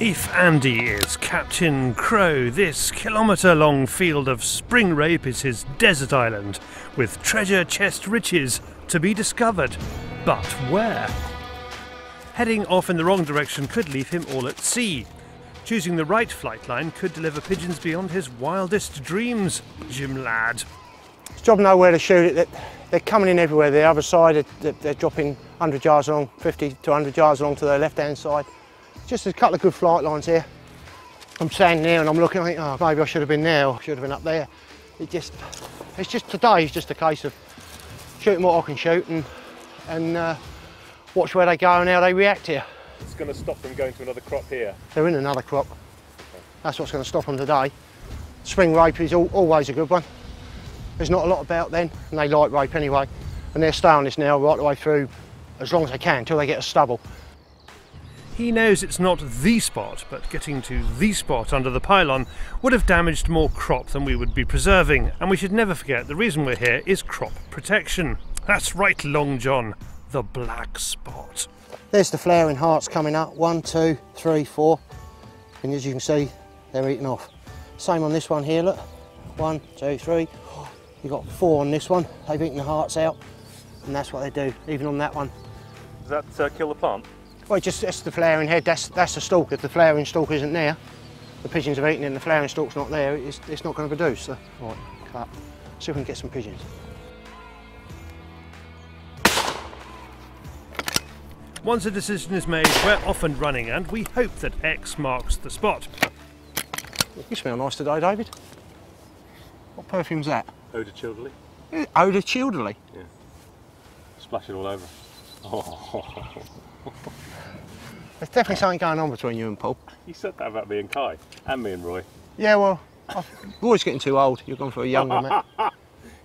Chief Andy is Captain Crow. This kilometre long field of spring rape is his desert island, with treasure chest riches to be discovered. But where? Heading off in the wrong direction could leave him all at sea. Choosing the right flight line could deliver pigeons beyond his wildest dreams, Jim lad. It's job know where to shoot it. They're coming in everywhere. The other side, they're, dropping 100 yards along, 50 to 100 yards along to the left-hand side. Just a couple of good flight lines here. I'm standing here and I'm looking, I think, oh, maybe I should have been there or should have been up there. It just, it's just today, it's just a case of shooting what I can shoot and, and uh, watch where they go and how they react here. It's going to stop them going to another crop here. They're in another crop. That's what's going to stop them today. Spring rape is al always a good one. There's not a lot about then, and they like rape anyway. And they're staying this now right the way through, as long as they can, until they get a stubble. He knows it's not the spot, but getting to the spot under the pylon would have damaged more crop than we would be preserving, and we should never forget the reason we're here is crop protection. That's right, Long John, the black spot. There's the flowering hearts coming up, one, two, three, four, and as you can see, they're eating off. Same on this one here, look, one, two, three. You've got four on this one, they've eaten the hearts out, and that's what they do, even on that one. Does that uh, kill the plant? Well, just that's the flowering head. That's that's the stalk. If the flowering stalk isn't there, the pigeons have eaten it and the flowering stalk's not there. It's, it's not going to produce. So, right, cut. See if we can get some pigeons. Once a decision is made, we're off and running, and we hope that X marks the spot. You smell nice today, David. What perfume's that? Eau de Childerley? Eau de Childerley. Yeah. Splash it all over. Oh. There's definitely something going on between you and Paul. You said that about me and Kai, and me and Roy. Yeah, well, I've, Roy's getting too old. You've gone for a younger man.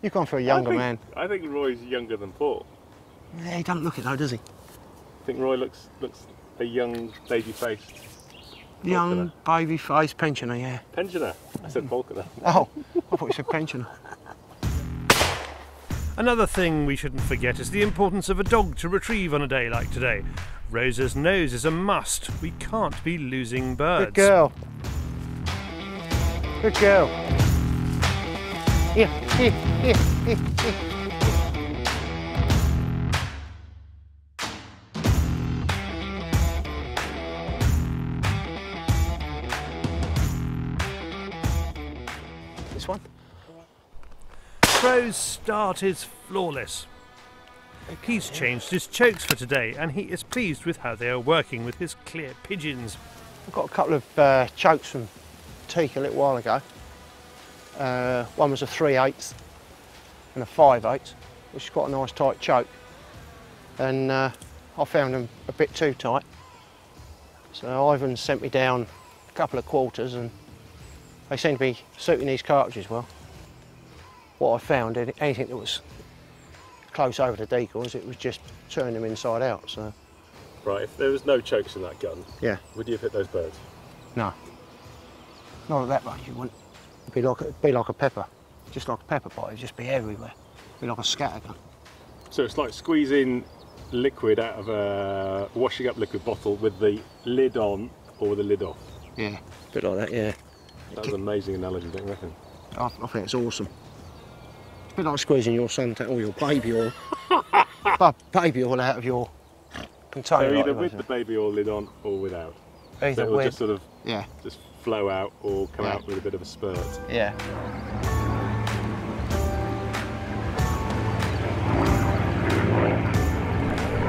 You've gone for a younger I think, man. I think Roy's younger than Paul. Yeah, he doesn't look it though, does he? I think Roy looks looks a young, baby-faced Young, baby face pensioner, yeah. pensioner. I said there. Oh, I thought you said pensioner. Another thing we shouldn't forget is the importance of a dog to retrieve on a day like today. Rosa's nose is a must. We can't be losing birds. Good girl. Good girl. Here, here, here, here, here. Crow's start is flawless. He's changed his chokes for today, and he is pleased with how they are working with his clear pigeons. I've got a couple of uh, chokes from Teague a little while ago. Uh, one was a 3 8 and a 5 8 which is quite a nice tight choke. And uh, I found them a bit too tight. So Ivan sent me down a couple of quarters and they seem to be suiting these cartridges well. What I found, any- anything that was close over the decoys, it was just turning them inside out. So Right, if there was no chokes in that gun, yeah. would you have hit those birds? No. Not at that much, you wouldn't. It'd be like, a, be like a pepper. Just like a pepper pot, it'd just be everywhere. It'd be like a scatter gun. So it's like squeezing liquid out of a washing up liquid bottle with the lid on or the lid off. Yeah. A bit like that, yeah. That was an amazing analogy, don't you reckon? I, I think it's awesome. It's a bit like squeezing your suntan or your baby oil. baby oil out of your container. So either that, with the baby oil lid on or without. So it'll with, just sort of yeah, just flow out or come Yeah. out with a bit of a spurt. yeah.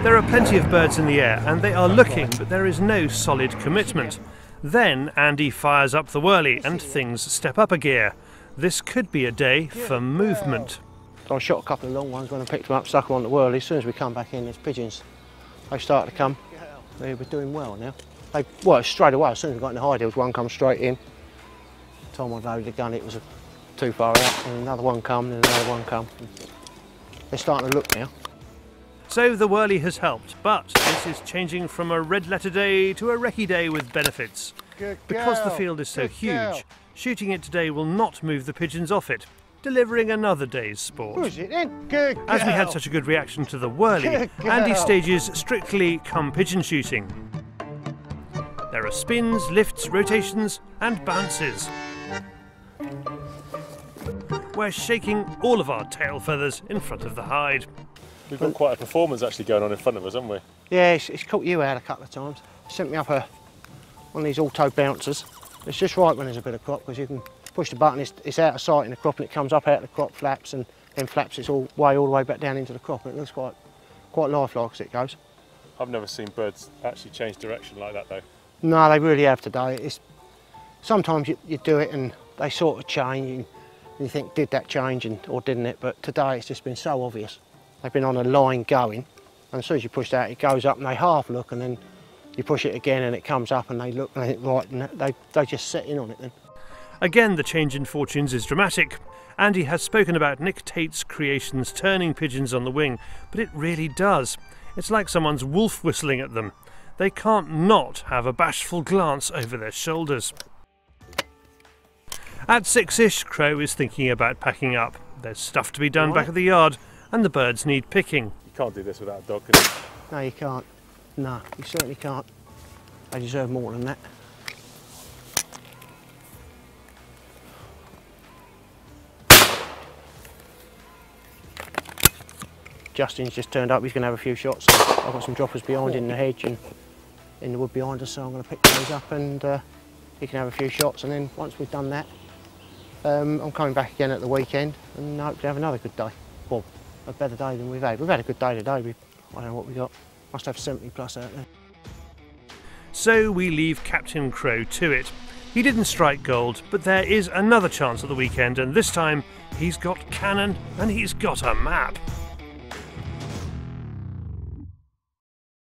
There are plenty of birds in the air, and they are looking, but there is no solid commitment. Then Andy fires up the whirly, and things step up a gear. This could be a day for movement. I shot a couple of long ones when I picked them up, stuck them on the whirly. As soon as we come back in, there's pigeons. They started to come. They were doing well now. They well straight away. As soon as we got in the high hills, one come straight in. Time I loaded the gun, it was a, too far out, and another one come, and another one come. They're starting to look now. So the whirly has helped, but this is changing from a red letter day to a recce day with benefits. Good Because the field is so huge, shooting it today will not move the pigeons off it, delivering another day's sport. Push it in. Good As we had such a good reaction to the whirly, Andy stages strictly come pigeon shooting. There There are spins, lifts, rotations, and bounces. We're shaking all of our tail feathers in front of the hide. We've got quite a performance actually going on in front of us, haven't we? Yeah, it's, it's caught you out a couple of times. Sent me up a one of these auto bouncers. It's just right when there's a bit of crop because you can push the button, it's, it's out of sight in the crop and it comes up out of the crop, flaps and then flaps its all way all the way back down into the crop and it looks quite quite lifelike as it goes. I've never seen birds actually change direction like that though. No, they really have today. It's sometimes you, you do it and they sort of change and you think did that change and or didn't it? But today it's just been so obvious. They've been on a line going and as soon as you push that it goes up and they half look and then you push it again and it comes up and they look and they think right and they, they just set in on it then. Again, the change in fortunes is dramatic. Andy has spoken about Nick Tate's creations turning pigeons on the wing, but it really does. It's like someone's wolf whistling at them. They can't not have a bashful glance over their shoulders. At six-ish, Crow is thinking about packing up. There's stuff to be done back at the yard, and the birds need picking. You can't do this without a dog, can you? No, you can't. No, you certainly can't. They deserve more than that. Justin's just turned up. He's going to have a few shots. I've got some droppers behind in the hedge and in the wood behind us, so I'm going to pick those up and uh, he can have a few shots. And then once we've done that, um, I'm coming back again at the weekend and hopefully have another good day. Well, a better day than we've had. We've had a good day today. We, I don't know what we got. Must have 70 plus out there. So we leave Captain Crow to it. He didn't strike gold, but there is another chance at the weekend, and this time he's got cannon and he's got a map.